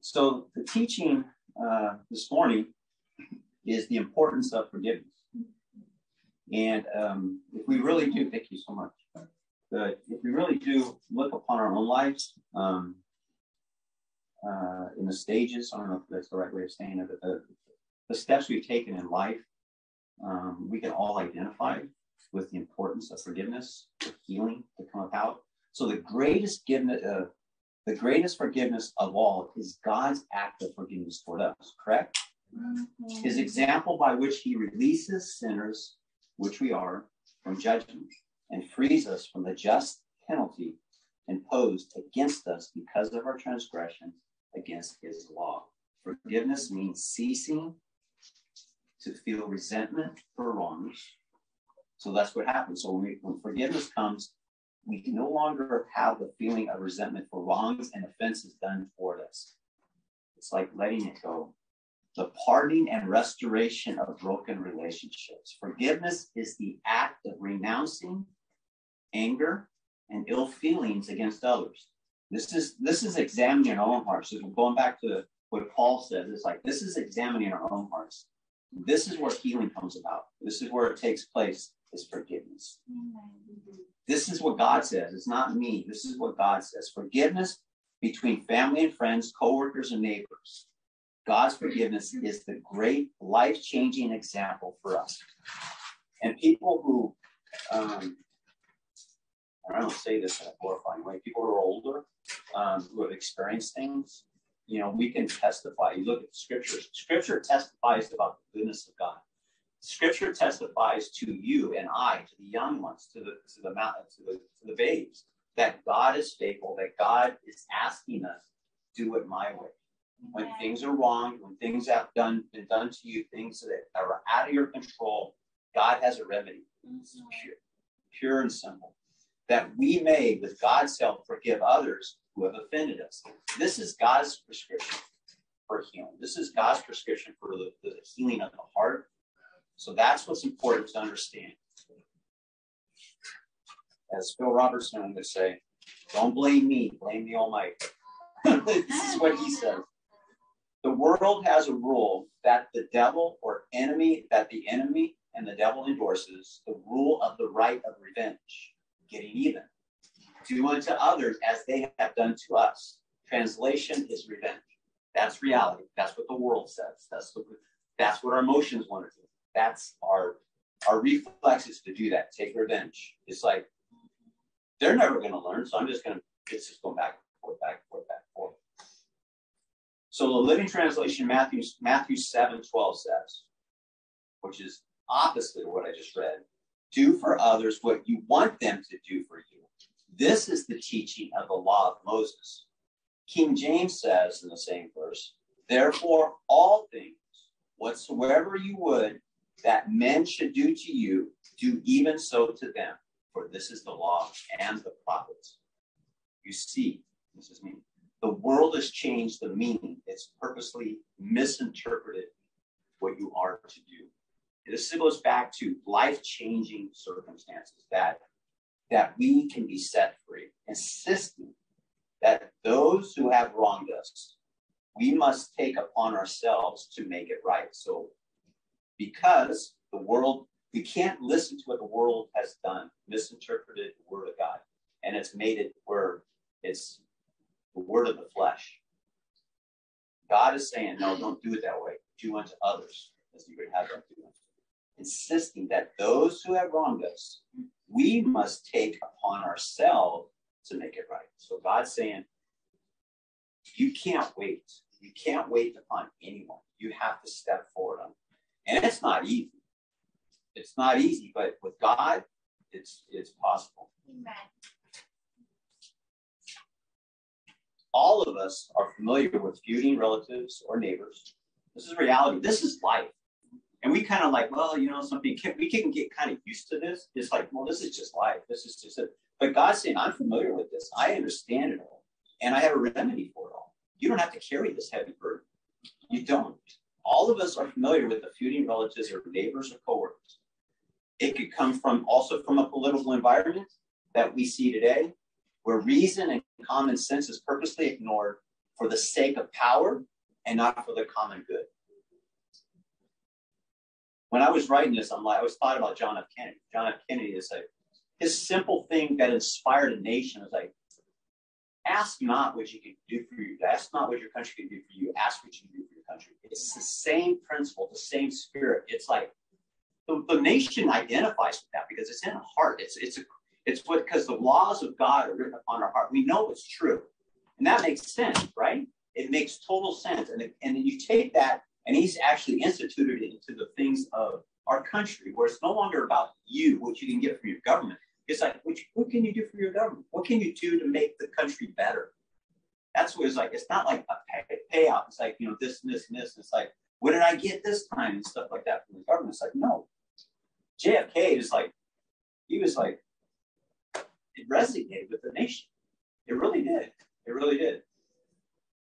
So the teaching uh, this morning is the importance of forgiveness. And um, if we really do, thank you so much. But if we really do look upon our own lives um, uh, in the stages, I don't know if that's the right way of saying it, but the, the steps we've taken in life, um, we can all identify with the importance of forgiveness, of healing to come about. So the greatest forgiveness, uh, the greatest forgiveness of all is God's act of forgiveness toward us. Correct? Mm-hmm. His example by which He releases sinners, which we are, from judgment and frees us from the just penalty imposed against us because of our transgressions against His law. Forgiveness means ceasing to feel resentment for wrongs. So that's what happens. So when, we, when forgiveness comes, we can no longer have the feeling of resentment for wrongs and offenses done toward us. It's like letting it go. The parting and restoration of broken relationships. Forgiveness is the act of renouncing anger and ill feelings against others. This is this is examining our own hearts. So going back to what Paul says, it's like this is examining our own hearts. This is where healing comes about. This is where it takes place is forgiveness. This is what God says. It's not me. This is what God says. Forgiveness between family and friends, coworkers and neighbors. God's forgiveness is the great life-changing example for us. And people who, um, I don't say this in a glorifying way, people who are older, um, who have experienced things, you know, we can testify. You look at scriptures. Scripture testifies about the goodness of God. Scripture testifies to you and I, to the young ones, to the to the to the, to the babes, that God is faithful, that God is asking us, do it my way. When things are wrong, when things have done been done to you, things that are out of your control, God has a remedy. It's mm-hmm. pure, pure and simple. That we may, with God's help, forgive others who have offended us. This is God's prescription for healing. This is God's prescription for the, the healing of the heart, so that's what's important to understand. As Phil Robertson would say, don't blame me, blame the Almighty. this is what he says. The world has a rule that the devil or enemy, that the enemy and the devil endorses the rule of the right of revenge, getting even. Do unto others as they have done to us. Translation is revenge. That's reality. That's what the world says. That's what, that's what our emotions want to do that's our our reflex is to do that, take revenge. It's like they're never going to learn, so I'm just going to it's just going back and forth, back and forth, back and forth. So the Living Translation, Matthew Matthew 7, 12 says, which is opposite of what I just read. Do for others what you want them to do for you. This is the teaching of the law of Moses. King James says in the same verse, therefore all things whatsoever you would that men should do to you, do even so to them, for this is the law and the prophets. You see, this is me. The world has changed the meaning. It's purposely misinterpreted what you are to do. This goes back to life-changing circumstances that that we can be set free, insisting that those who have wronged us, we must take upon ourselves to make it right. So because the world, we can't listen to what the world has done, misinterpreted the word of God, and it's made it where it's the word of the flesh. God is saying, no, don't do it that way. Do unto others as you would have them do unto Insisting that those who have wronged us, we must take upon ourselves to make it right. So God's saying, you can't wait. You can't wait upon anyone. You have to step forward on and it's not easy. It's not easy, but with God, it's it's possible. Amen. All of us are familiar with feuding relatives or neighbors. This is reality. This is life. And we kind of like, well, you know, something we can get kind of used to this. It's like, well, this is just life. This is just it. But God's saying, I'm familiar with this. I understand it all. And I have a remedy for it all. You don't have to carry this heavy burden. You don't all of us are familiar with the feuding relatives or neighbors or coworkers. It could come from also from a political environment that we see today, where reason and common sense is purposely ignored for the sake of power and not for the common good. When I was writing this, I'm like, I was thought about John F. Kennedy. John F. Kennedy is like his simple thing that inspired a nation was like, ask not what you can do for you. Ask not what your country can do for you. Ask what you can do for your country. It's the same principle, the same spirit. It's like the, the nation identifies with that because it's in the heart. It's it's a it's what because the laws of God are written upon our heart. We know it's true, and that makes sense, right? It makes total sense. And and then you take that, and He's actually instituted it into the things of our country, where it's no longer about you, what you can get from your government. It's like, what, what can you do for your government? What can you do to make the country better? That's what it's like. It's not like a pay, payout. It's like, you know, this and this and this. It's like, what did I get this time and stuff like that from the government? It's like, no. JFK is like, he was like, it resonated with the nation. It really did. It really did.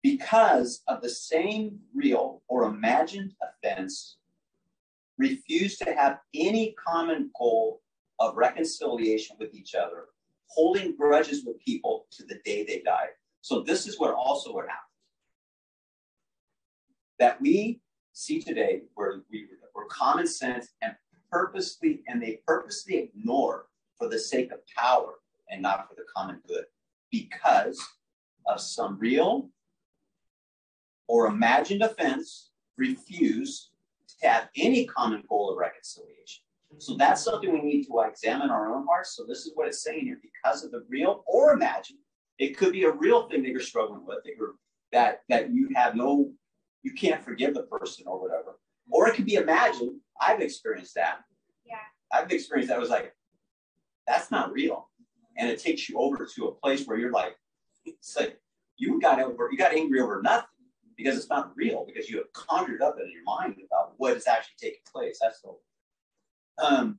Because of the same real or imagined offense, refused to have any common goal of reconciliation with each other, holding grudges with people to the day they died. So this is what also what happened. That we see today where we were common sense and purposely and they purposely ignore for the sake of power and not for the common good because of some real or imagined offense refuse to have any common goal of reconciliation. So that's something we need to examine our own hearts. So this is what it's saying here: because of the real or imagined, it could be a real thing that you're struggling with, that you're that that you have no, you can't forgive the person or whatever. Or it could be imagined. I've experienced that. Yeah. I've experienced that. I was like, that's not real, and it takes you over to a place where you're like, it's like you got over, you got angry over nothing because it's not real because you have conjured up in your mind about what is actually taking place. That's the um,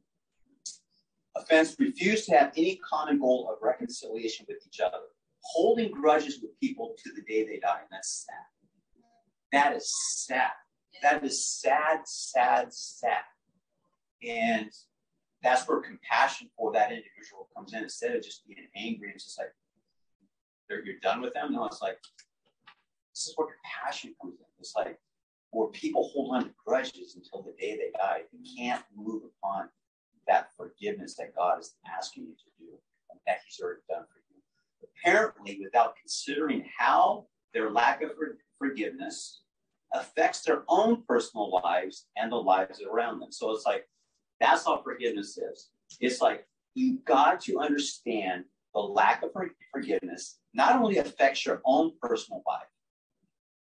offense refused to have any common goal of reconciliation with each other, holding grudges with people to the day they die. And that's sad. That is sad. That is sad, sad, sad. And that's where compassion for that individual comes in. Instead of just being angry, and just like, you're done with them. No, it's like, this is where compassion comes in. It's like, where people hold on to grudges until the day they die. You can't move upon that forgiveness that God is asking you to do and that He's already done for you. Apparently, without considering how their lack of forgiveness affects their own personal lives and the lives around them. So it's like that's all forgiveness is. It's like you got to understand the lack of forgiveness not only affects your own personal life,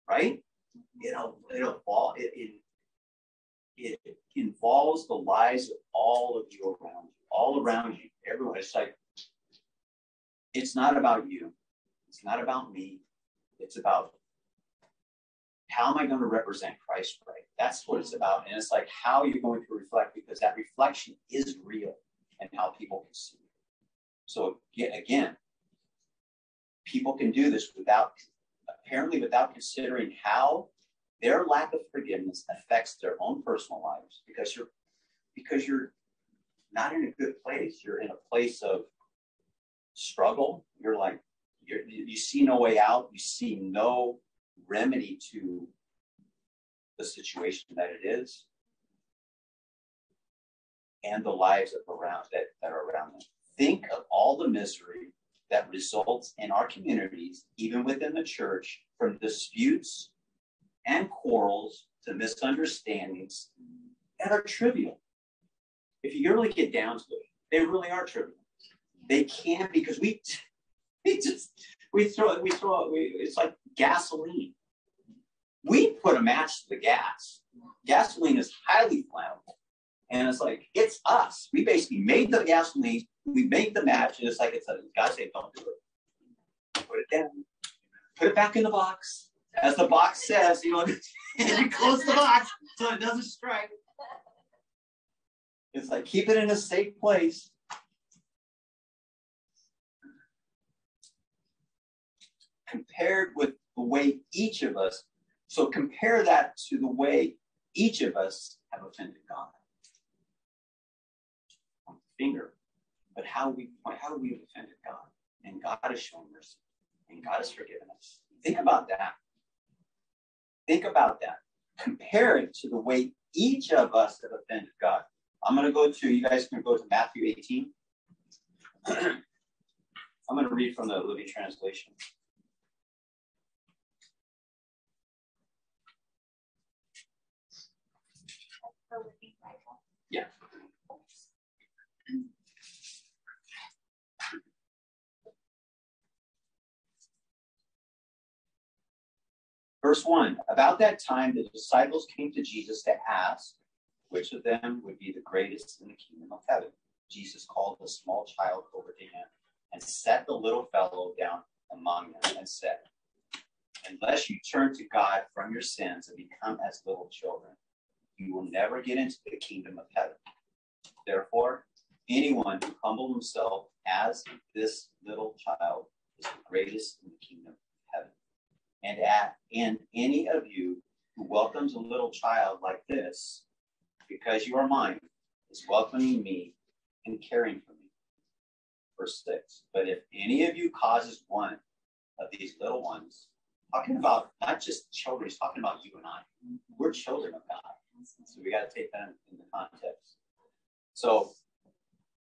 right? You know, it involves it, it, it involves the lives of all of you around you, all around you, everyone. It's like it's not about you. It's not about me. It's about how am I going to represent Christ right? That's what it's about. And it's like how you're going to reflect because that reflection is real and how people can see it. So again, people can do this without apparently without considering how their lack of forgiveness affects their own personal lives because you're because you're not in a good place. You're in a place of struggle. You're like you're, you see no way out. You see no remedy to the situation that it is and the lives of around that, that are around them. Think of all the misery that results in our communities even within the church from disputes and quarrels to misunderstandings that are trivial. If you really get down to it, they really are trivial. They can because we, we just we throw we throw we, it's like gasoline. We put a match to the gas. Gasoline is highly flammable, and it's like it's us. We basically made the gasoline. We make the match, and it's like it's a God say don't do it. Put it down. Put it back in the box as the box says, you know, you close the box so it doesn't strike. It's like keep it in a safe place. Compared with the way each of us, so compare that to the way each of us have offended God. Finger, but how we how we have offended God, and God has shown mercy, and God has forgiven us Think about that. Think about that. Compare it to the way each of us have offended God. I'm going to go to, you guys can go to Matthew 18. I'm going to read from the Living Translation. Yeah. Verse 1 About that time, the disciples came to Jesus to ask which of them would be the greatest in the kingdom of heaven. Jesus called a small child over to him and set the little fellow down among them and said, Unless you turn to God from your sins and become as little children, you will never get into the kingdom of heaven. Therefore, anyone who humbles himself as this little child is the greatest in the kingdom. And at and any of you who welcomes a little child like this, because you are mine, is welcoming me and caring for me. Verse 6 But if any of you causes one of these little ones, talking about not just children, he's talking about you and I. We're children of God. So we got to take that in the context. So,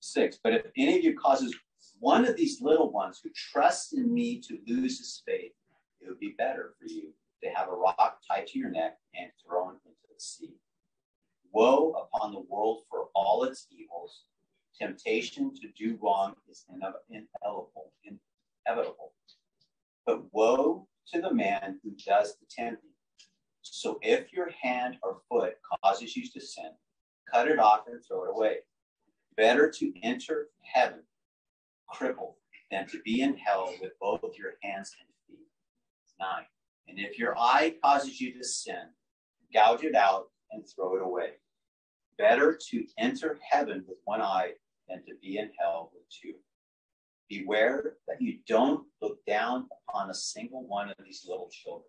six, but if any of you causes one of these little ones who trusts in me to lose his faith, it would be better for you to have a rock tied to your neck and thrown into the sea. Woe upon the world for all its evils. Temptation to do wrong is inevitable, inevitable. But woe to the man who does the tempting. So if your hand or foot causes you to sin, cut it off and throw it away. Better to enter heaven crippled than to be in hell with both your hands and feet. Nine. And if your eye causes you to sin, gouge it out and throw it away. Better to enter heaven with one eye than to be in hell with two. Beware that you don't look down upon a single one of these little children.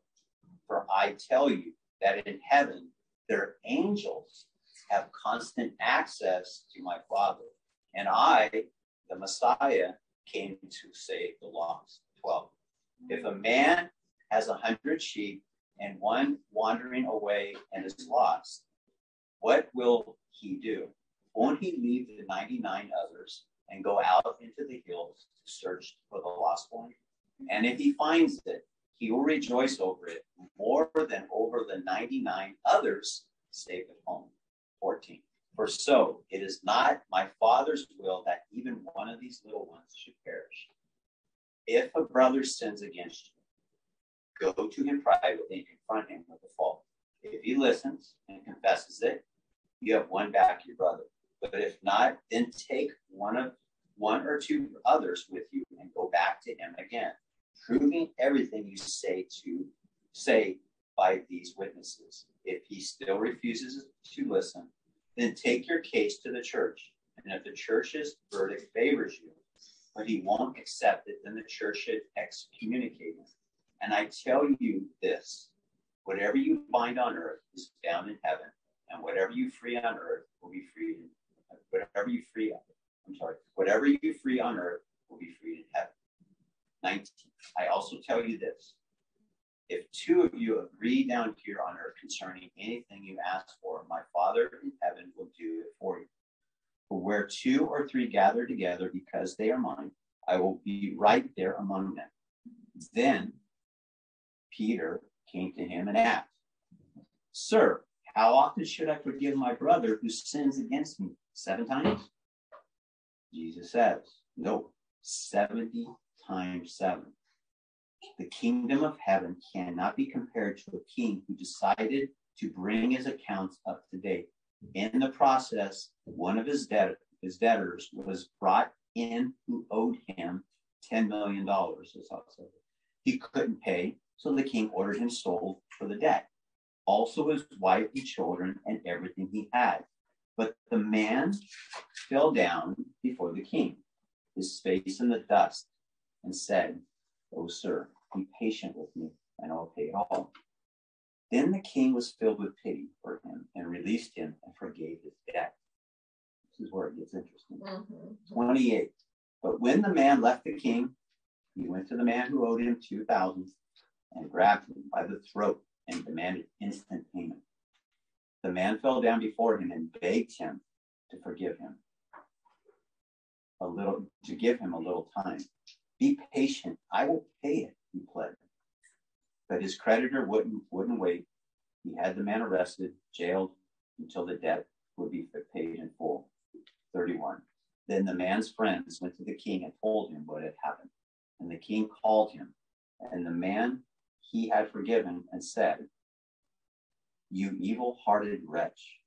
For I tell you that in heaven, their angels have constant access to my Father. And I, the Messiah, came to save the lost. 12. If a man has a hundred sheep and one wandering away and is lost, what will he do? Won't he leave the 99 others and go out into the hills to search for the lost one? And if he finds it, he will rejoice over it more than over the 99 others saved at home. 14. For so it is not my Father's will that even one of these little ones should perish. If a brother sins against you, go to him privately and confront him with the fault. If he listens and confesses it, you have won back your brother. But if not, then take one of one or two others with you and go back to him again, proving everything you say to say by these witnesses. If he still refuses to listen, then take your case to the church. And if the church's verdict favors you, but he won't accept it, then the church should excommunicate him. And I tell you this whatever you bind on earth is bound in heaven, and whatever you free on earth will be freed. Whatever you free, I'm sorry, whatever you free on earth will be freed in heaven. 19. I also tell you this if two of you agree down here on earth concerning anything you ask for, my Father in heaven will do it for you. For where two or three gather together because they are mine, I will be right there among them. Then Peter came to him and asked, Sir, how often should I forgive my brother who sins against me? Seven times? Jesus says, No, 70 times seven. The kingdom of heaven cannot be compared to a king who decided to bring his accounts up to date. In the process, one of his, debt, his debtors was brought in who owed him $10 million. He couldn't pay, so the king ordered him sold for the debt also his wife and children and everything he had. But the man fell down before the king, his face in the dust, and said, O sir, be patient with me, and I will pay it all. Then the king was filled with pity for him and released him and forgave his debt. This is where it gets interesting. Mm-hmm. 28. But when the man left the king, he went to the man who owed him 2,000 and grabbed him by the throat and demanded instant payment. The man fell down before him and begged him to forgive him a little, to give him a little time. Be patient. I will pay it, he pled. But his creditor wouldn't, wouldn't wait. He had the man arrested, jailed until the debt would be paid in full. 31. Then the man's friends went to the king and told him what had happened. And the king called him, and the man he had forgiven and said, You evil hearted wretch,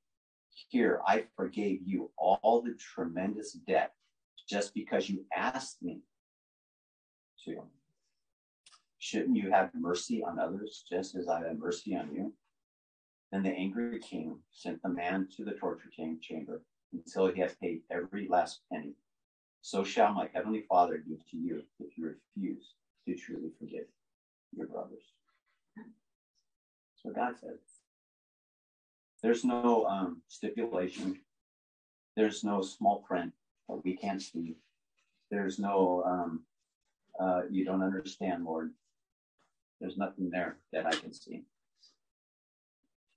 here I forgave you all the tremendous debt just because you asked me to. Shouldn't you have mercy on others just as I have mercy on you? Then the angry king sent the man to the torture chamber until he had paid every last penny. So shall my heavenly Father give to you if you refuse to truly forgive your brothers. That's what God says. There's no um, stipulation. There's no small print that we can't see. There's no, um, uh, you don't understand, Lord. There's nothing there that I can see.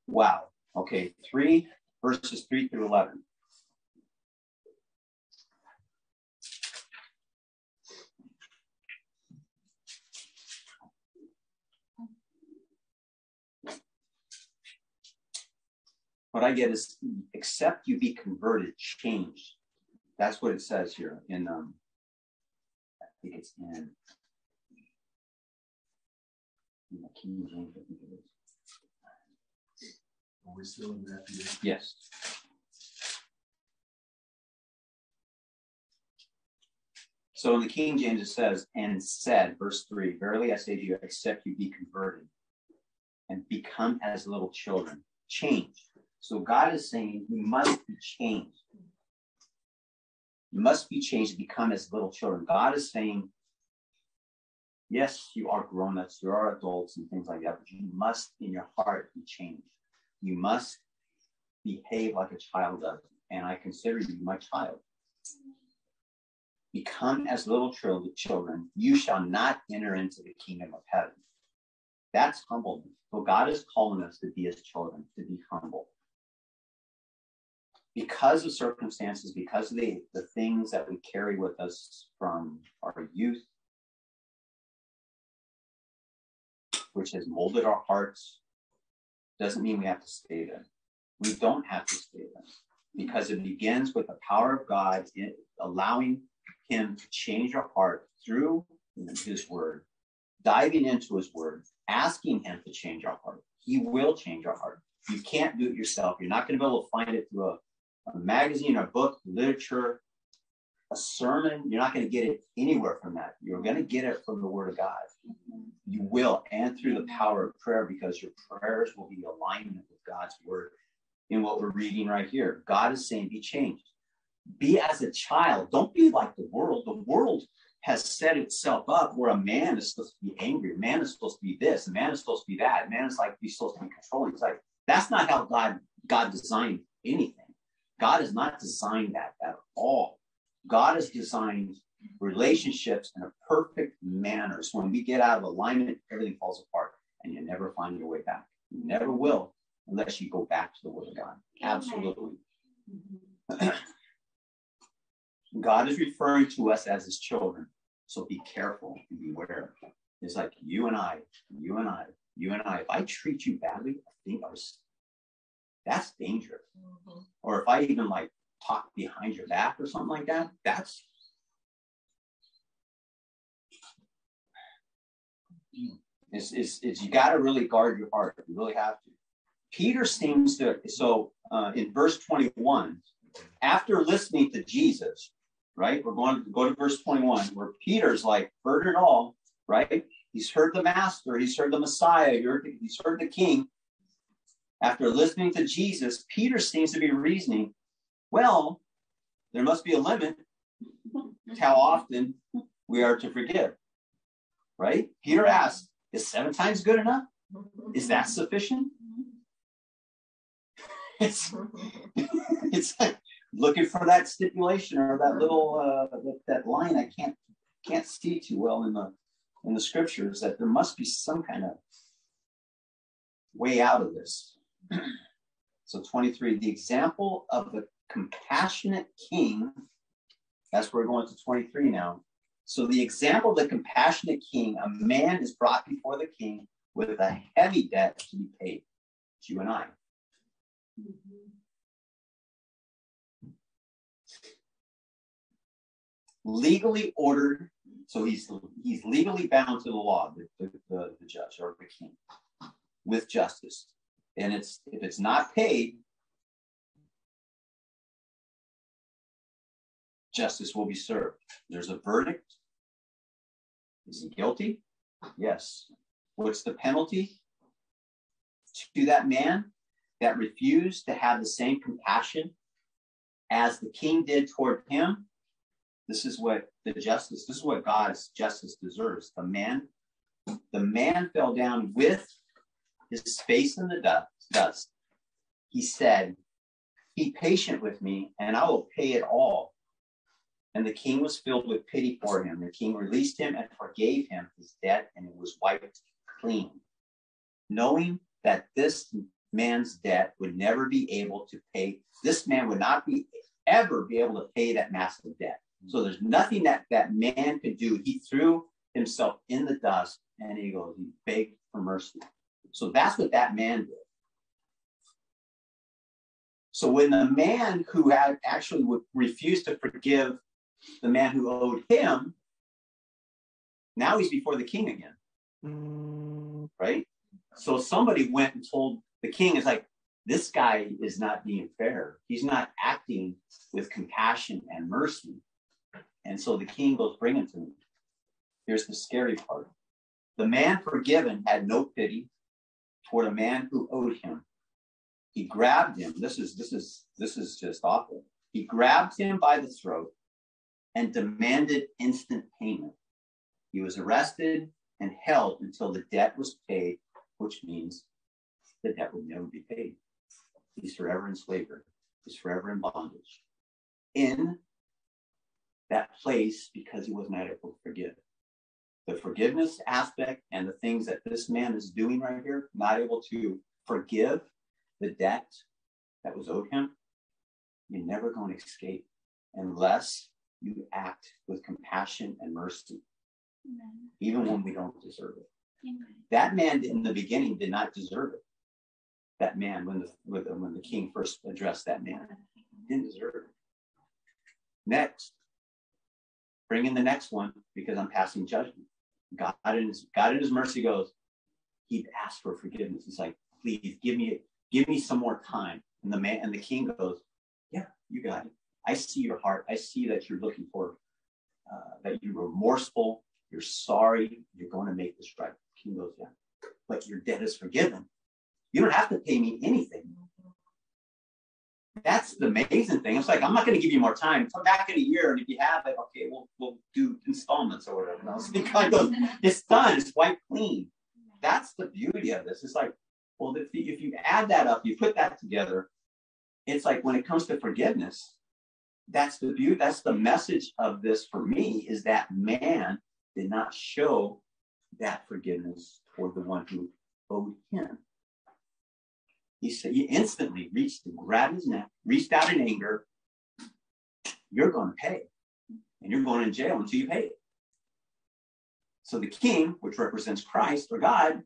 Wow. Okay, three verses three through 11. What I get is except you be converted, changed. That's what it says here in um I think it's in, in the King James, I think it is. Are we still in Matthew? Yes. So in the King James it says, and said, verse 3, Verily I say to you, except you be converted and become as little children, change so God is saying you must be changed. You must be changed to become as little children. God is saying, yes, you are grown ups, you are adults and things like that, but you must in your heart be changed. You must behave like a child does. And I consider you my child. Become as little children, you shall not enter into the kingdom of heaven. That's humbleness. So God is calling us to be his children, to be humble because of circumstances, because of the, the things that we carry with us from our youth, which has molded our hearts, doesn't mean we have to stay there. We don't have to stay there because it begins with the power of God in allowing Him to change our heart through His Word, diving into His Word, asking Him to change our heart. He will change our heart. You can't do it yourself. You're not going to be able to find it through a a magazine, a book, literature, a sermon, you're not going to get it anywhere from that. You're going to get it from the Word of God. You will, and through the power of prayer, because your prayers will be alignment with God's Word in what we're reading right here. God is saying, be changed. Be as a child. Don't be like the world. The world has set itself up where a man is supposed to be angry. A man is supposed to be this. A man is supposed to be that. A man is like he's supposed to be controlling. It's like that's not how God God designed anything. God has not designed that at all. God has designed relationships in a perfect manner. So when we get out of alignment, everything falls apart and you never find your way back. You never will unless you go back to the Word of God. Absolutely. Mm-hmm. God is referring to us as his children. So be careful and beware. It's like you and I, you and I, you and I. If I treat you badly, I think I was that's dangerous. Mm-hmm. Or if I even like talk behind your back or something like that, that's it's, it's, it's you got to really guard your heart. You really have to. Peter seems to, so uh, in verse 21, after listening to Jesus, right? We're going to go to verse 21, where Peter's like, heard it all, right? He's heard the master, he's heard the Messiah, he's heard the king. After listening to Jesus, Peter seems to be reasoning, well, there must be a limit to how often we are to forgive. Right? Peter asks, is seven times good enough? Is that sufficient? It's, it's like looking for that stipulation or that little uh, that, that line I can't can't see too well in the in the scriptures that there must be some kind of way out of this. So 23, the example of the compassionate king, that's where we're going to 23 now. So the example of the compassionate king, a man is brought before the king with a heavy debt to be paid. It's you and I. Mm-hmm. Legally ordered, so he's he's legally bound to the law, the, the, the, the judge or the king, with justice. And it's if it's not paid, justice will be served. There's a verdict. Is he guilty? Yes. What's the penalty to that man that refused to have the same compassion as the king did toward him? This is what the justice, this is what God's justice deserves. The man, the man fell down with his face in the dust. He said, Be patient with me, and I will pay it all. And the king was filled with pity for him. The king released him and forgave him his debt, and it was wiped clean. Knowing that this man's debt would never be able to pay, this man would not be ever be able to pay that massive debt. So there's nothing that that man could do. He threw himself in the dust and he goes, he begged for mercy. So that's what that man did. So when the man who had actually would refuse to forgive the man who owed him, now he's before the king again. Mm. Right? So somebody went and told the king, is like, this guy is not being fair. He's not acting with compassion and mercy. And so the king goes, bring him to me. Here's the scary part. The man forgiven had no pity toward a man who owed him. He grabbed him. This is this is this is just awful. He grabbed him by the throat and demanded instant payment. He was arrested and held until the debt was paid, which means the debt would never be paid. He's forever in slavery. He's forever in bondage. In that place because he was not able to forgive. The forgiveness aspect and the things that this man is doing right here, not able to forgive the debt that was owed him, you're never going to escape unless you act with compassion and mercy, Amen. even when we don't deserve it. Amen. That man in the beginning did not deserve it. That man, when the when the king first addressed that man, didn't deserve it. Next, bring in the next one because I'm passing judgment. God in his God in his mercy goes, he asked for forgiveness. He's like, please give me give me some more time. And the man and the king goes, Yeah, you got it. I see your heart. I see that you're looking for, uh, that you're remorseful, you're sorry, you're going to make this right. King goes, yeah, but your debt is forgiven. You don't have to pay me anything. That's the amazing thing. It's like, I'm not going to give you more time. Come back in a year, and if you have it, okay, we'll, we'll do installments or whatever. Because goes, it's done, it's wiped clean. That's the beauty of this. It's like, well, if you, if you add that up, you put that together, it's like when it comes to forgiveness, that's the beauty, that's the message of this for me is that man did not show that forgiveness toward the one who owed him. He said he instantly reached and grabbed his neck, reached out in anger. You're going to pay, and you're going in jail until you pay it. So the king, which represents Christ or God,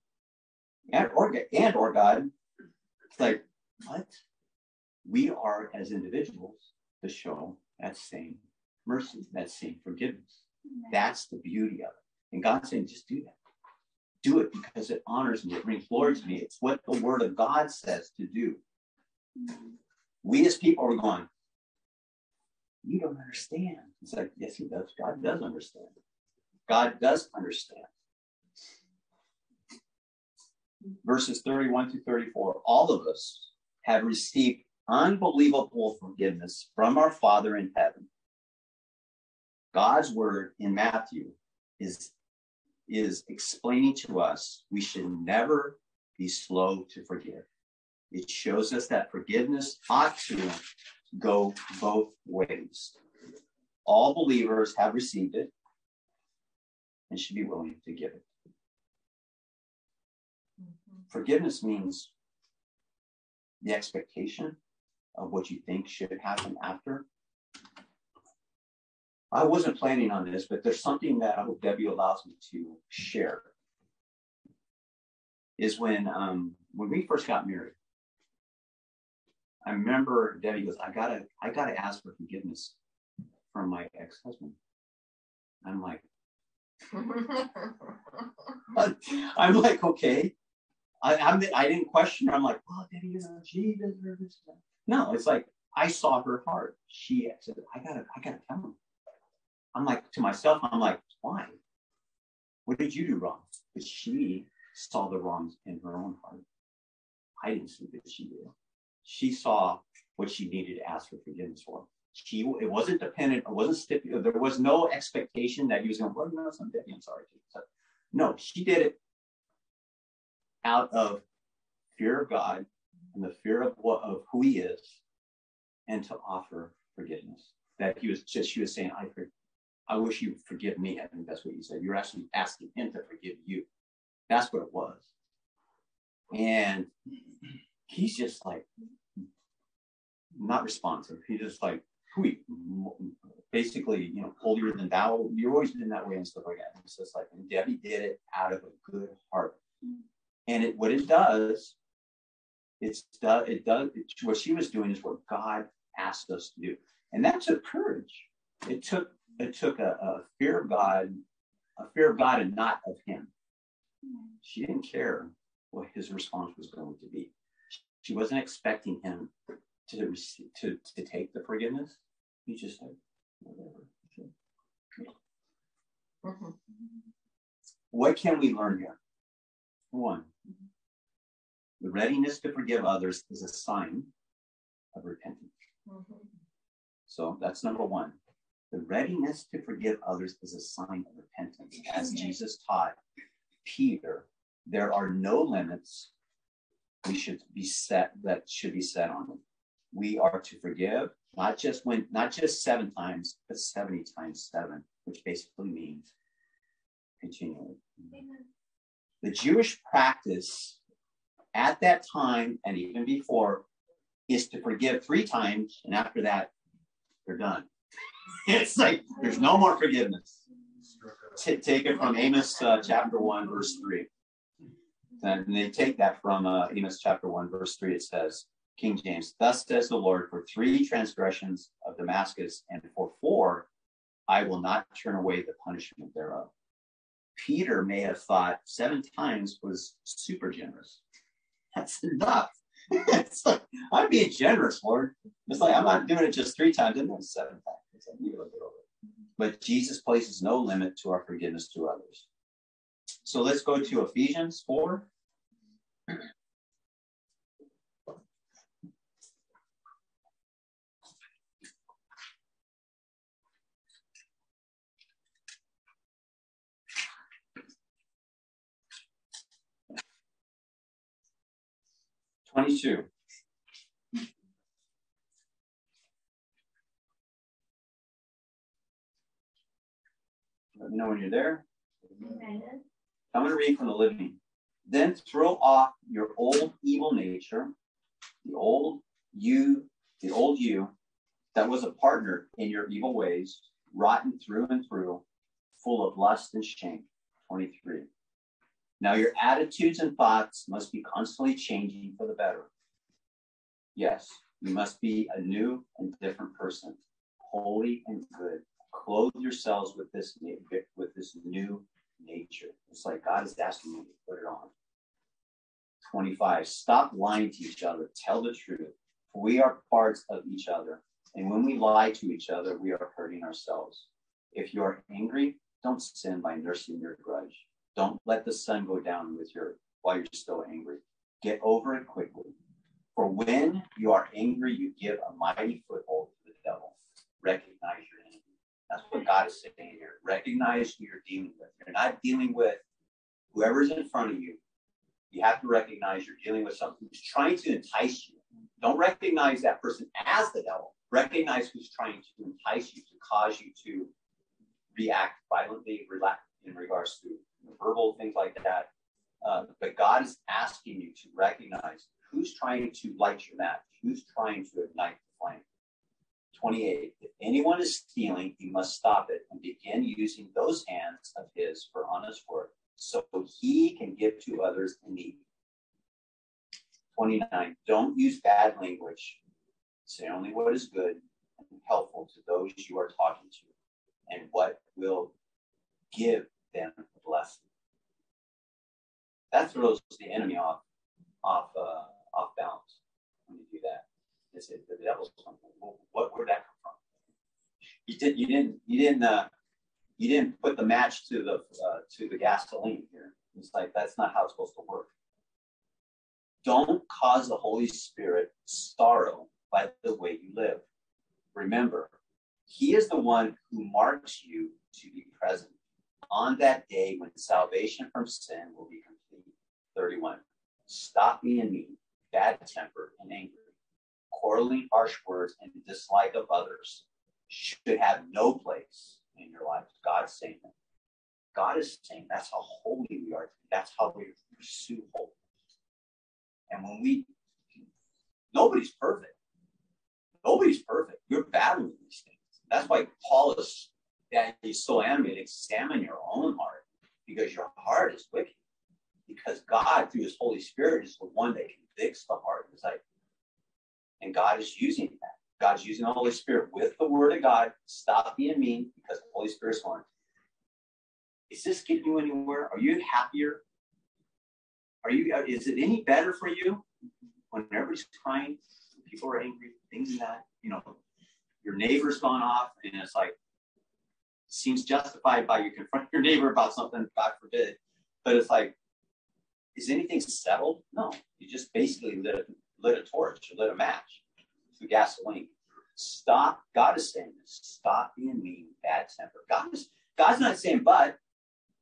and or, and or God, it's like, what? We are as individuals to show that same mercy, that same forgiveness. That's the beauty of it. And God's saying, just do that. Do it because it honors me, it brings glory to me. It's what the word of God says to do. We as people are going, you don't understand. It's like, yes, he does. God does understand. God does understand. Verses 31 to 34 all of us have received unbelievable forgiveness from our Father in heaven. God's word in Matthew is, is explaining to us we should never be slow to forgive. It shows us that forgiveness ought to go both ways. All believers have received it. and should be willing to give it. Mm-hmm. Forgiveness means the expectation of what you think should happen after. I wasn't planning on this, but there's something that I hope Debbie allows me to share. Is when um, when we first got married, I remember Debbie goes, I gotta, I gotta ask for forgiveness from my ex-husband. I'm like, I'm like, okay. I, I'm, I didn't question her. I'm like, well, Debbie, you know, she deserves this. No, it's like I saw her heart. She said, I gotta, I gotta tell him. I'm like to myself, I'm like, why? What did you do wrong? But she saw the wrongs in her own heart. I didn't see that she did she saw what she needed to ask for forgiveness for. She it wasn't dependent, it wasn't stipulated, there was no expectation that he was going, well, no, I'm Debbie, I'm sorry. No, she did it out of fear of God and the fear of what of who he is, and to offer forgiveness. That he was just she was saying, I I wish you would forgive me. I think that's what you said. You're actually asking him to forgive you. That's what it was. And he's just like not responsive. He's just like, who basically, you know, holier than thou. You've always been that way and stuff like that. It's just like, and Debbie did it out of a good heart. And it, what it does, it's does it does it, what she was doing is what God asked us to do, and that took courage. It took it took a, a fear of God, a fear of God, and not of Him. She didn't care what His response was going to be. She wasn't expecting him to to, to take the forgiveness. He just said, whatever. Mm-hmm. What can we learn here? One, the readiness to forgive others is a sign of repentance. Mm-hmm. So that's number one. The readiness to forgive others is a sign of repentance. As Jesus taught Peter, there are no limits we should be set that should be set on them. We are to forgive, not just when not just seven times, but 70 times seven, which basically means continually. Amen. The Jewish practice at that time and even before is to forgive three times, and after that, they're done. it's like there's no more forgiveness. T- take it from Amos uh, chapter 1, verse 3. And they take that from uh, Amos chapter 1, verse 3. It says, King James, Thus says the Lord, for three transgressions of Damascus, and for four, I will not turn away the punishment thereof. Peter may have thought seven times was super generous. That's enough. it's like, I'm being generous, Lord. It's like, I'm not doing it just three times, I'm doing it seven times. But Jesus places no limit to our forgiveness to others. So let's go to Ephesians 4. Twenty-two. Let me know when you're there. Amen. I'm going to read from the living. Then throw off your old evil nature, the old you, the old you that was a partner in your evil ways, rotten through and through, full of lust and shame. 23. Now your attitudes and thoughts must be constantly changing for the better. Yes, you must be a new and different person, holy and good. Clothe yourselves with this with this new nature. It's like God is asking you to put it on. 25. Stop lying to each other. Tell the truth. We are parts of each other. And when we lie to each other, we are hurting ourselves. If you are angry, don't sin by nursing your grudge. Don't let the sun go down with your while you're still angry. Get over it quickly. For when you are angry, you give a mighty foothold to the devil. Recognize your. That's what God is saying here. Recognize who you're dealing with. You're not dealing with whoever's in front of you. You have to recognize you're dealing with something who's trying to entice you. Don't recognize that person as the devil. Recognize who's trying to entice you, to cause you to react violently, in regards to verbal things like that. Uh, but God is asking you to recognize who's trying to light your match, who's trying to ignite the flame. 28. If anyone is stealing, he must stop it and begin using those hands of his for honest work so he can give to others in need. 29. Don't use bad language. Say only what is good and helpful to those you are talking to and what will give them a blessing. That throws the enemy off off uh, off balance It's it, the devil's. What where'd that come from? You didn't you didn't you didn't uh, you didn't put the match to the uh, to the gasoline here. It's like that's not how it's supposed to work. Don't cause the Holy Spirit sorrow by the way you live. Remember, He is the one who marks you to be present on that day when salvation from sin will be complete. 31. Stop being mean, bad temper, and angry. Quarreling, harsh words, and dislike of others should have no place in your life. God's saying that. God is saying that's how holy we are. That's how we pursue holiness. And when we, nobody's perfect. Nobody's perfect. You're battling these things. That's why Paul is that he's so animated. Examine your own heart because your heart is wicked. Because God, through His Holy Spirit, is the one that convicts the heart. It's like, and God is using that. God's using the Holy Spirit with the Word of God. Stop being mean because the Holy Spirit's going. Is this getting you anywhere? Are you happier? Are you? Uh, is it any better for you when everybody's crying, people are angry, things like that? You know, your neighbor's gone off, and it's like seems justified by you confront your neighbor about something, God forbid. But it's like, is anything settled? No. You just basically lit a, lit a torch, lit a match through gasoline. Stop. God is saying this. Stop being mean, bad temper. God is God's not saying, but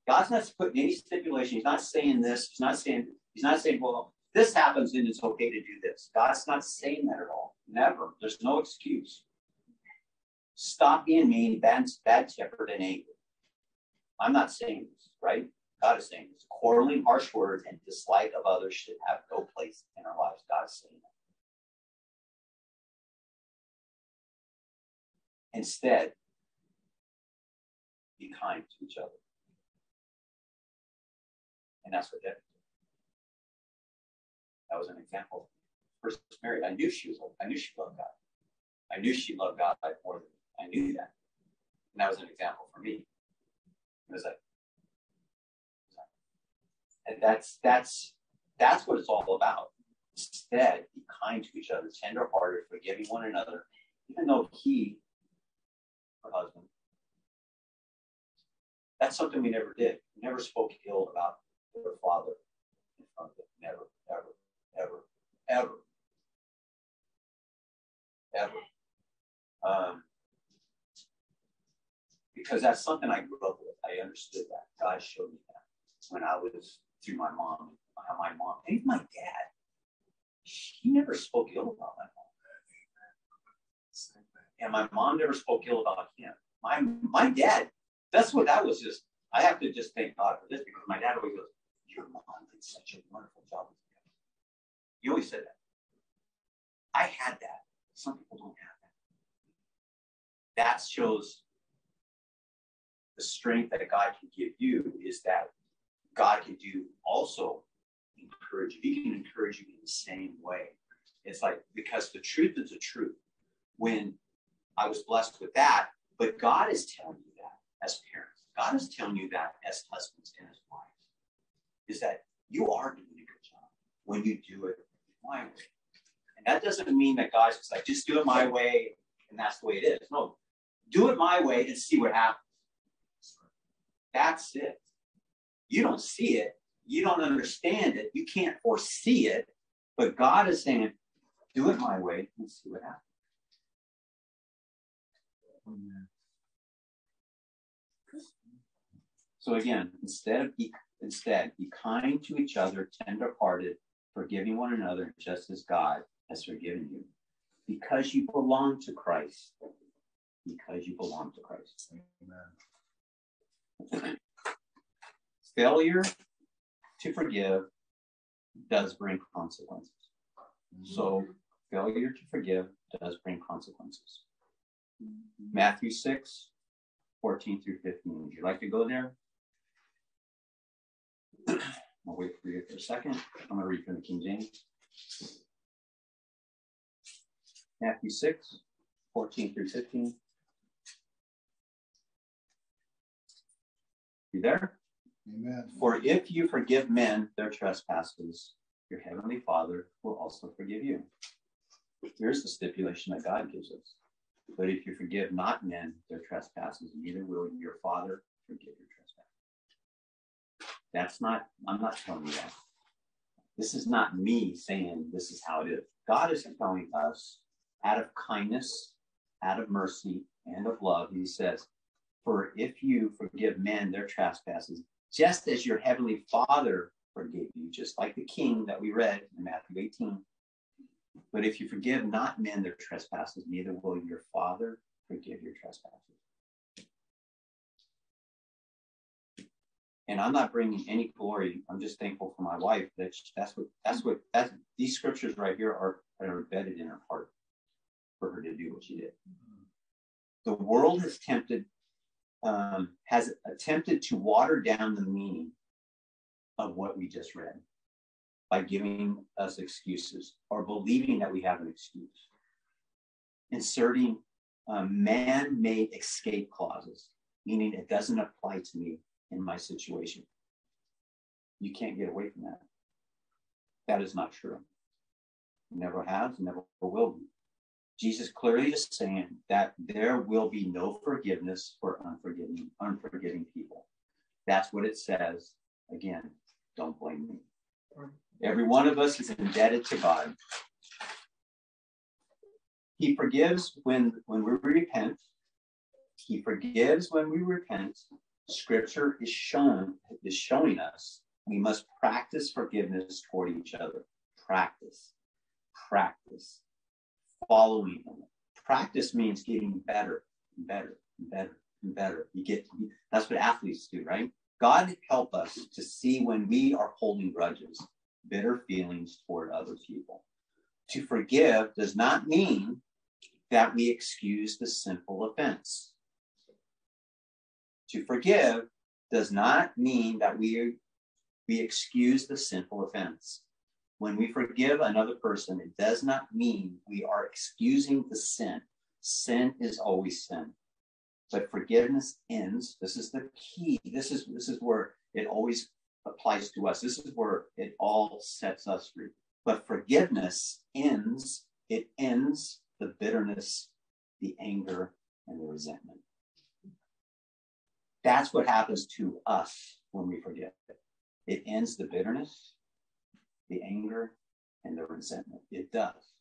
God's not putting any stipulation. He's not saying this. He's not saying, he's not saying, well, this happens and it's okay to do this. God's not saying that at all. Never. There's no excuse. Stop being mean, bad, bad tempered, and angry. I'm not saying this, right? God is saying this. Quarreling, harsh words, and dislike of others should have no place in our lives. God is saying. Instead, be kind to each other. And that's what Debbie did. That was an example. First married, I knew she was I knew she loved God. I knew she loved God more than I knew that. And that was an example for me. It was like, and that's that's that's what it's all about. Instead, be kind to each other, tenderhearted, forgiving one another, even though he, her husband, that's something we never did. We never spoke ill about her father in front of. Never, ever, ever, ever, ever. Um, because that's something I grew up with. I understood that. God showed me that when I was through my mom, my mom, even my dad. He never spoke ill about my mom. And my mom never spoke ill about him. My my dad, that's what that was just. I have to just thank God for this because my dad always goes, Your mom did such a wonderful job with you. He always said that. I had that. Some people don't have that. That shows the strength that God can give you is that God can do also encourage you. He can encourage you in the same way. It's like because the truth is the truth. When I was blessed with that, but God is telling you that as parents. God is telling you that as husbands and as wives. Is that you are doing a good job when you do it my way. And that doesn't mean that God's just like, just do it my way and that's the way it is. No, do it my way and see what happens. That's it. You don't see it. You don't understand it. You can't foresee it. But God is saying, do it my way and see what happens. So again, instead of be, instead be kind to each other, tenderhearted, forgiving one another, just as God has forgiven you, because you belong to Christ. Because you belong to Christ. Amen. failure to forgive does bring consequences. Mm-hmm. So, failure to forgive does bring consequences. Mm-hmm. Matthew 6, 14 through 15. Would you like to go there? I'll wait for you for a second. I'm going to read from the King James. Matthew 6, 14 through 15. You there? Amen. For if you forgive men their trespasses, your heavenly Father will also forgive you. Here's the stipulation that God gives us. But if you forgive not men their trespasses, neither will your Father forgive your trespasses. That's not, I'm not telling you that. This is not me saying this is how it is. God is telling us out of kindness, out of mercy, and of love, He says, For if you forgive men their trespasses, just as your heavenly Father forgave you, just like the king that we read in Matthew 18. But if you forgive not men their trespasses, neither will your Father forgive your trespasses. And I'm not bringing any glory. I'm just thankful for my wife. That that's what that's what that's these scriptures right here are, are embedded in her heart for her to do what she did. Mm-hmm. The world has tempted um, has attempted to water down the meaning of what we just read by giving us excuses or believing that we have an excuse, inserting um, man made escape clauses, meaning it doesn't apply to me in my situation. You can't get away from that. That is not true. Never has, never will be. Jesus clearly is saying that there will be no forgiveness for unforgiving, unforgiving people. That's what it says. Again, don't blame me. Every one of us is indebted to God. He forgives when, when we repent. He forgives when we repent. Scripture is shown is showing us we must practice forgiveness toward each other. Practice. Practice following. Practice means getting better and better and better and better. You get that's what athletes do, right? God help us to see when we are holding grudges, bitter feelings toward other people. To forgive does not mean that we excuse the sinful offense. To forgive does not mean that we, we excuse the sinful offense. When we forgive another person, it does not mean we are excusing the sin. Sin is always sin. But forgiveness ends. This is the key. This is this is where it always applies to us. This is where it all sets us free. But forgiveness ends, it ends the bitterness, the anger, and the resentment. That's what happens to us when we forgive. It ends the bitterness, the anger, and the resentment. It does,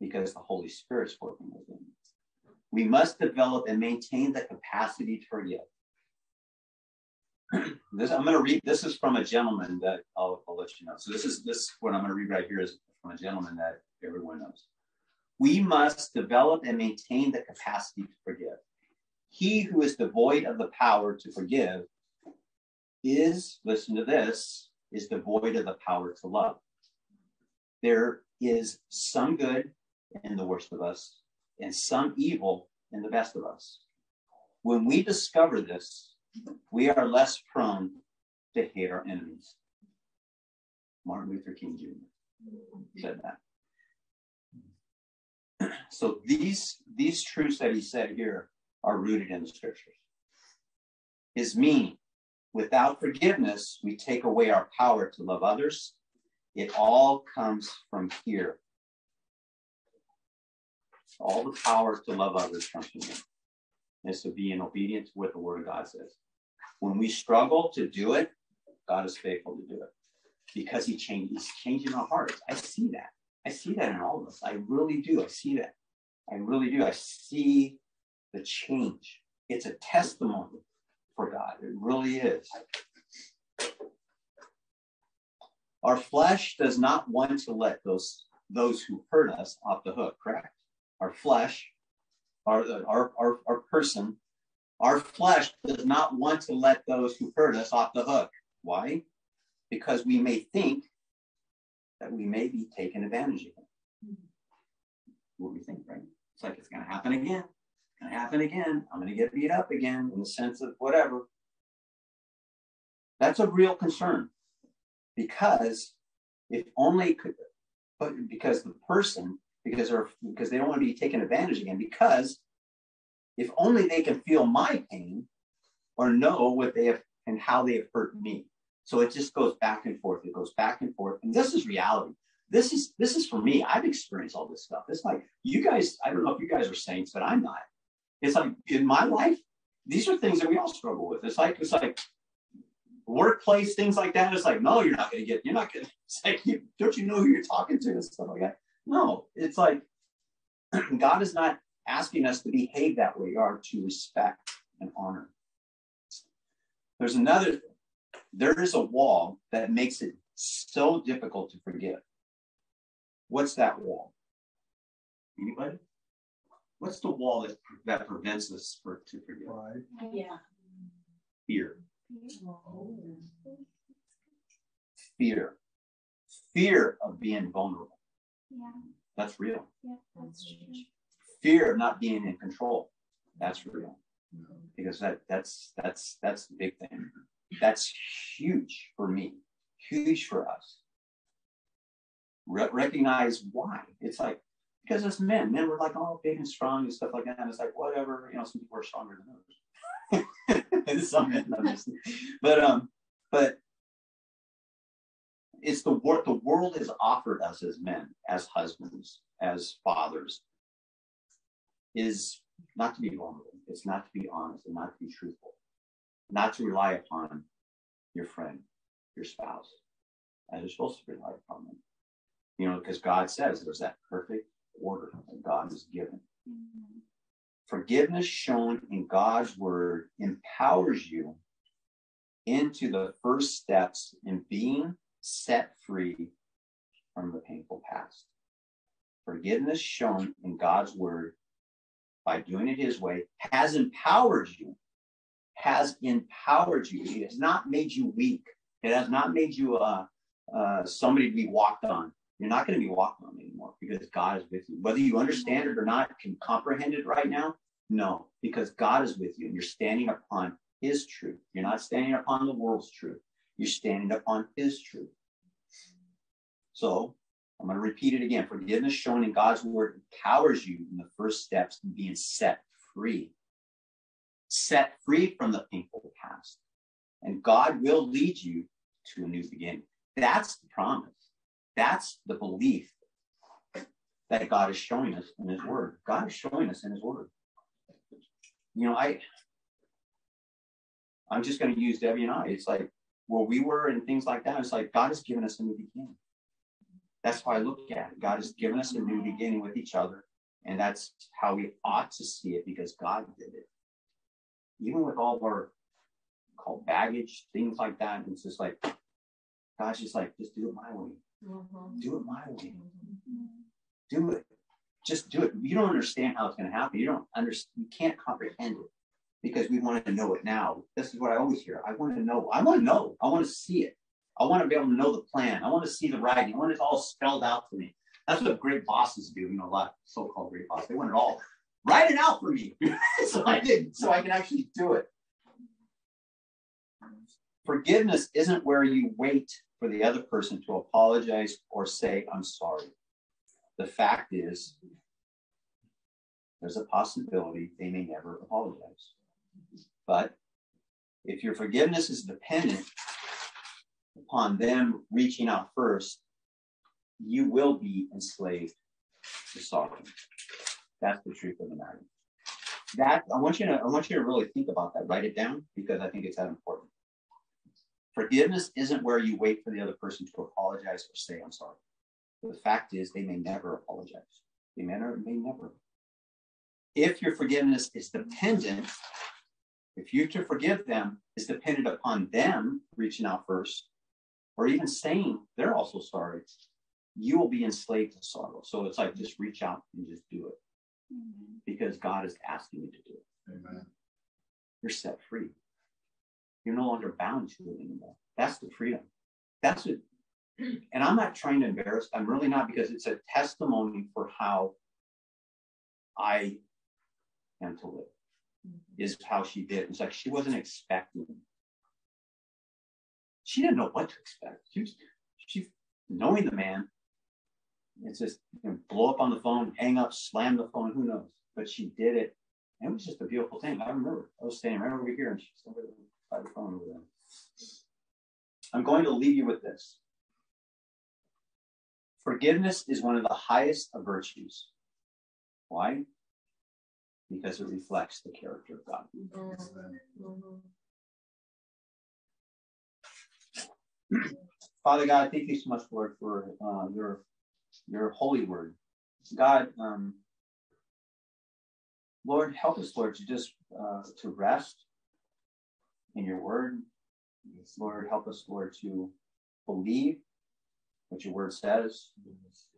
because the Holy Spirit's working within us. We must develop and maintain the capacity to forgive. this I'm going to read. This is from a gentleman that I'll, I'll let you know. So this is this what I'm going to read right here is from a gentleman that everyone knows. We must develop and maintain the capacity to forgive. He who is devoid of the power to forgive is, listen to this, is devoid of the power to love there is some good in the worst of us and some evil in the best of us. When we discover this, we are less prone to hate our enemies. Martin Luther King Jr. said that. So these, these truths that he said here are rooted in the scriptures. His meaning without forgiveness, we take away our power to love others it all comes from here. All the power to love others comes from Him. Is to be in obedience to what the Word of God says. When we struggle to do it, God is faithful to do it because He. He's changing our hearts. I see that. I see that in all of us. I really do. I see that. I really do. I see the change. It's a testimony for God. It really is. Our flesh does not want to let those those who hurt us off the hook, correct? Our flesh, our, our, our, our person, our flesh does not want to let those who hurt us off the hook. Why? Because we may think that we may be taken advantage of. Mm-hmm. What we think, right? It's like it's going to happen again. It's going to happen again. I'm going to get beat up again in the sense of whatever. That's a real concern because if only could, but because the person, because they're because they don't want to be taken advantage again, because if only they can feel my pain or know what they have and how they have hurt me. So it just goes back and forth. It goes back and forth. And this is reality. This is this is for me. I've experienced all this stuff. It's like you guys, I don't know if you guys are saints, but I'm not. It's like in my life, these are things that we all struggle with. It's like it's like workplace things like that. It's like, no, you're not going to get. You're not going to. It's like, you, don't you know who you're talking to and stuff like that? No, it's like God is not asking us to behave that way. We are to respect and honor. There's another thing. There is a wall that makes it so difficult to forgive. What's that wall? Anybody? What's the wall that, that prevents us for, to forgive? Pride. Yeah. Fear. Fear. Fear of being vulnerable. Yeah, That's real. yeah, that's true. Fear of not being in control. That's real. Because that that's that's that's the big thing. That's huge for me. Huge for us. Re- recognize why. It's like because as men, men were like all big and strong and stuff like that. And it's like whatever, you know, some people are stronger than others. but um, but it's the world the world has offered us as men, as husbands, as fathers, is not to be vulnerable. It's not to be honest and not to be truthful, not to rely upon your friend, your spouse, as you're supposed to rely upon them. You know, because God says there's that perfect order that God has given. Mhm. Forgiveness shown in God's word empowers you into the first steps in being set free from the painful past. Forgiveness shown in God's word by doing it his way has empowered you, has empowered you. It has not made you weak. It has not made you uh, uh, somebody to be walked on. You're not going to be walking on anymore because God is with you. Whether you understand it or not, can comprehend it right now, no, because God is with you and you're standing upon his truth. You're not standing upon the world's truth. You're standing upon his truth. So I'm going to repeat it again. Forgiveness shown in God's word empowers you in the first steps in being set free. Set free from the painful past. And God will lead you to a new beginning. That's the promise. That's the belief that God is showing us in his word. God is showing us in his word. You know, I I'm just going to use Debbie and I. It's like where we were and things like that. It's like God has given us a new beginning. That's why I look at it. God has given us a new beginning with each other. And that's how we ought to see it because God did it. Even with all of our called baggage, things like that. It's just like, God's just like, just do it my way. Mm-hmm. Do it my way. Mm-hmm. Do it. Just do it. You don't understand how it's going to happen. You don't understand. You can't comprehend it because we want to know it now. This is what I always hear. I want to know. I want to know. I want to see it. I want to be able to know the plan. I want to see the writing. I want it all spelled out to me. That's what great bosses do. You know, a lot of so-called great bosses. They want it all write it out for me, so I did, so I can actually do it. Forgiveness isn't where you wait for the other person to apologize or say, I'm sorry. The fact is, there's a possibility they may never apologize. But if your forgiveness is dependent upon them reaching out first, you will be enslaved to sorrow. That's the truth of the matter. That I want you to I want you to really think about that. Write it down because I think it's that important. Forgiveness isn't where you wait for the other person to apologize or say I'm sorry. The fact is they may never apologize. They may never, may never. If your forgiveness is dependent, if you to forgive them is dependent upon them reaching out first, or even saying they're also sorry, you will be enslaved to sorrow. So it's like just reach out and just do it Amen. because God is asking you to do it. Amen. You're set free. You're no longer bound to it anymore. That's the freedom. That's it. And I'm not trying to embarrass. I'm really not because it's a testimony for how I am to live. Mm-hmm. Is how she did. It's like she wasn't expecting. She didn't know what to expect. She was she knowing the man. It's just you know, blow up on the phone, hang up, slam the phone. Who knows? But she did it. And it was just a beautiful thing. I remember I was standing right over here, and she's over by the phone over there. I'm going to leave you with this. Forgiveness is one of the highest of virtues. Why? Because it reflects the character of God. Father God, thank you so much, Lord, for uh, your your holy word. God, um, Lord, help us, Lord, to just uh, to rest in your word. Lord, help us, Lord, to believe what your word says,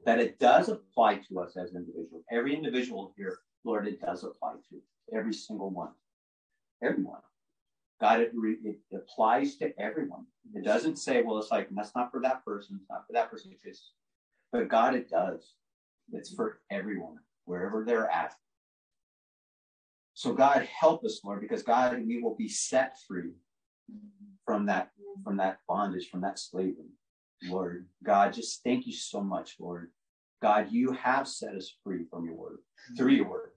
that it does apply to us as individuals. Every individual here, Lord, it does apply to every single one. Everyone. God, it, re, it applies to everyone. It doesn't say, well, it's like, that's not for that person, it's not for that person. It's, but God, it does. It's for everyone, wherever they're at. So God, help us, Lord, because God, we will be set free from that, from that bondage, from that slavery. Lord, God, just thank you so much, Lord. God, you have set us free from your word, through your word,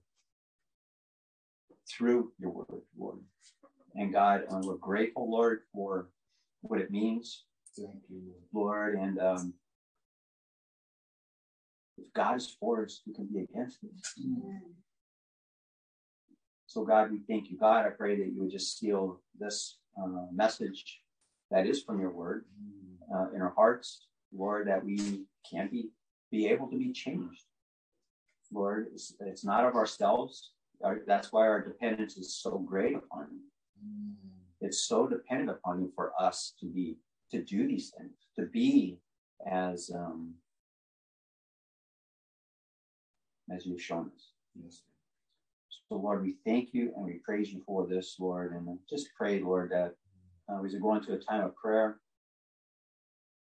through your word, Lord. And God, we're grateful, Lord, for what it means. Thank you. Lord. And um, if God is for us, who can be against us? So, God, we thank you. God, I pray that you would just seal this uh, message that is from your word uh, in our hearts, Lord, that we can be be able to be changed. Lord, it's, it's not of ourselves. Our, that's why our dependence is so great upon you. It's so dependent upon you for us to be to do these things, to be as um, as you've shown us. Yes. So, Lord, we thank you and we praise you for this, Lord. And just pray, Lord, that uh, as we go into a time of prayer,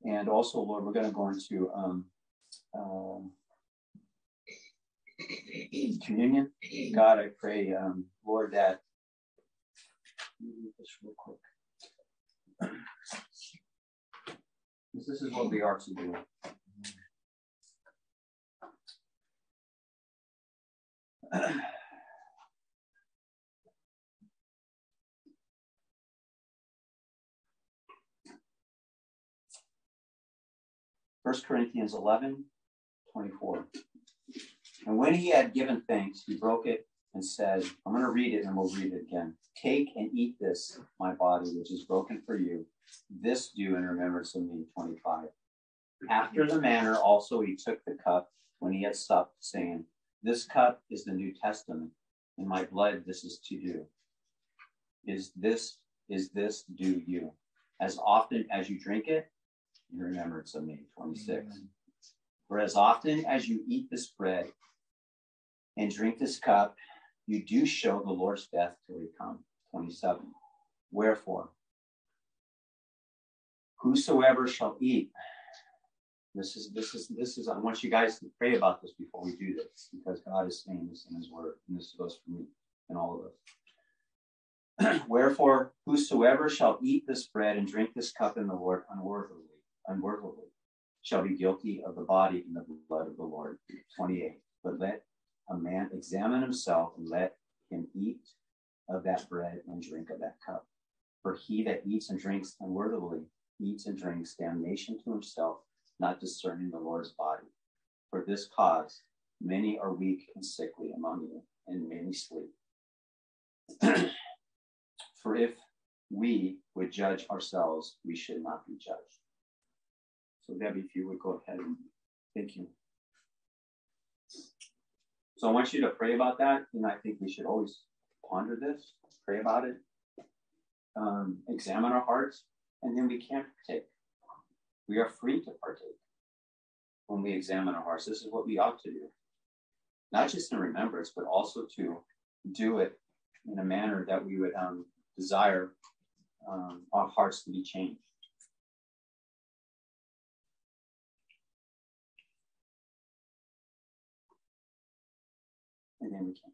and also, Lord, we're going to go into um, um, communion. God, I pray, um, Lord, that this real quick. This is what we are to do. First Corinthians 11, 24. And when he had given thanks, he broke it and said, I'm going to read it and we'll read it again. Take and eat this, my body, which is broken for you. This do in remembrance of me. 25. After the manner also he took the cup when he had supped, saying, This cup is the New Testament. In my blood this is to do. Is this, is this do you? As often as you drink it, in remembrance of me. 26. Mm-hmm. For as often as you eat this bread and drink this cup, you do show the Lord's death till he come. 27. Wherefore, whosoever shall eat, this is this is this is I want you guys to pray about this before we do this, because God is saying this in his word, and this goes for me and all of us. Wherefore, whosoever shall eat this bread and drink this cup in the Lord unworthily, unworthily, shall be guilty of the body and the blood of the Lord. 28. But let a man examine himself and let him eat of that bread and drink of that cup. For he that eats and drinks unworthily eats and drinks damnation to himself, not discerning the Lord's body. For this cause, many are weak and sickly among you, and many sleep. For if we would judge ourselves, we should not be judged. So, Debbie, if you would go ahead and thank you. So, I want you to pray about that, and I think we should always ponder this, pray about it, um, examine our hearts, and then we can partake. We are free to partake when we examine our hearts. This is what we ought to do, not just in remembrance, but also to do it in a manner that we would um, desire um, our hearts to be changed. And we can't.